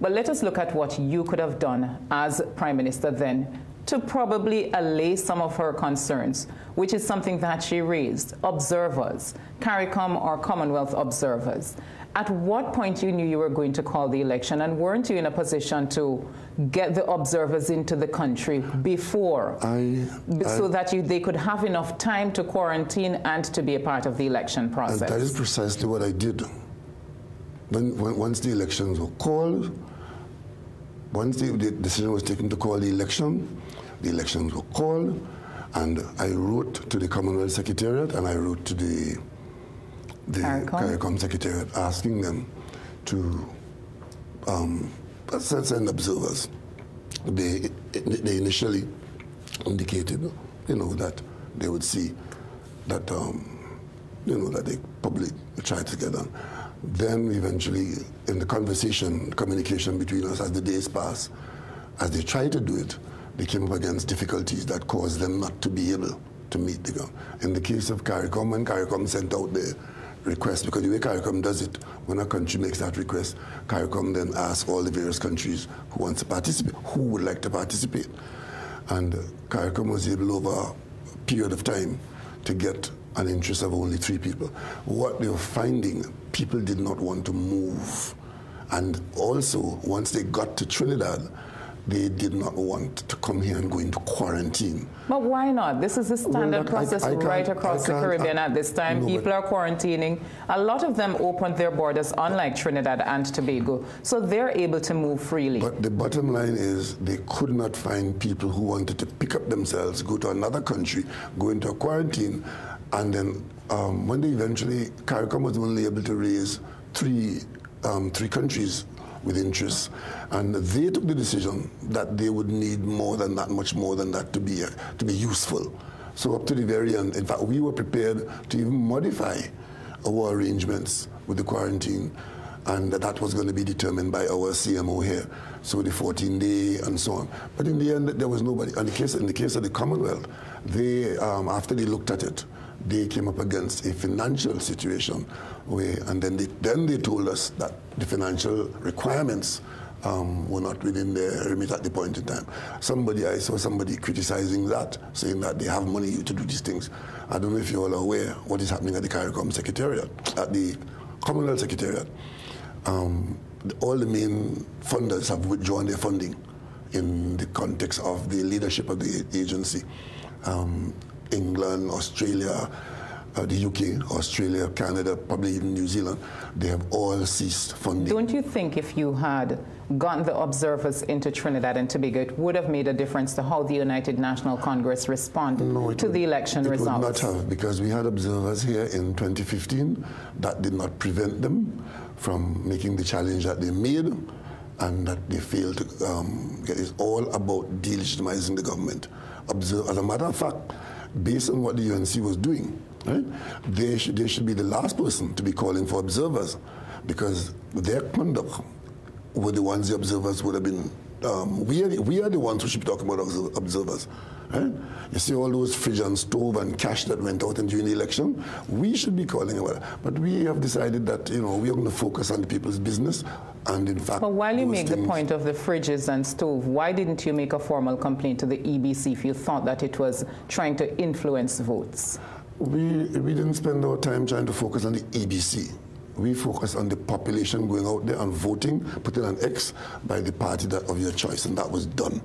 But let us look at what you could have done as Prime Minister then to probably allay some of her concerns, which is something that she raised. Observers, CARICOM or Commonwealth observers. At what point you knew you were going to call the election and weren't you in a position to get the observers into the country before I, so that you, they could have enough time to quarantine and to be a part of the election process? that is precisely what I did. When, when, once the elections were called, once the, the decision was taken to call the election, the elections were called, and I wrote to the Commonwealth Secretariat and I wrote to the the CARICOM? CARICOM Secretariat asking them to um, send, observers. They, they initially indicated, you know, that they would see that, um, you know, that they probably try to get on. Then eventually, in the conversation, communication between us as the days passed, as they tried to do it, they came up against difficulties that caused them not to be able to meet the government. In the case of CARICOM, when CARICOM sent out the request, because the way CARICOM does it, when a country makes that request, CARICOM then asks all the various countries who want to participate, who would like to participate. And CARICOM was able over a period of time to get an interest of only three people. What they were finding, people did not want to move. And also, once they got to Trinidad, they did not want to come here and go into quarantine. But why not? This is the standard I- process I right across the Caribbean I- at this time. No, People are quarantining. A lot of them opened their borders, unlike Trinidad and Tobago, so they're able to move freely. But the bottom line is they could not find people who wanted to pick up themselves, go to another country, go into a quarantine, and then um, when they eventually, CARICOM was only able to raise three, um, three countries with interests, and they took the decision that they would need more than that, much more than that to be, uh, to be useful. So up to the very end, in fact, we were prepared to even modify our arrangements with the quarantine and that was going to be determined by our CMO here. So the 14 day and so on. But in the end, there was nobody. In the case, in the case of the Commonwealth, they, um, after they looked at it, they came up against a financial situation where, and then they, then they told us that the financial requirements um, were not within their remit at the point in time. Somebody, I saw somebody criticizing that, saying that they have money to do these things. I don't know if you're all aware what is happening at the CARICOM Secretariat, at the Commonwealth Secretariat. Um, all the main funders have withdrawn their funding in the context of the leadership of the agency. Um, England, Australia, uh, the UK, Australia, Canada, probably even New Zealand, they have all ceased funding. Don't you think if you had gotten the observers into Trinidad and Tobago, it would have made a difference to how the United National Congress responded No, to would- the election it results? would not have, because we had observers here in 2015 that did not prevent them from making the challenge that they made and that they failed to um, get. It's all about delegitimizing the government. Observe, as a matter of fact, based on what the UNC was doing, right, they, should, they should be the last person to be calling for observers because their conduct were the ones the observers would have been. Um, we, are the, we are the ones who should be talking about obser- observers. Right? You see all those fridge and stove and cash that went out in during the election? We should be calling about it. But we have decided that you know we are going to focus on the people's business, and in fact. But while you make the point of the fridges and stove, why didn't you make a formal complaint to the EBC if you thought that it was trying to influence votes? We, we didn't spend our time trying to focus on the EBC. We focus on the population going out there and voting, putting an X by the party that of your choice, and that was done.